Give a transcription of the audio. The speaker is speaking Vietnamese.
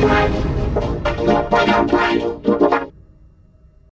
Bye.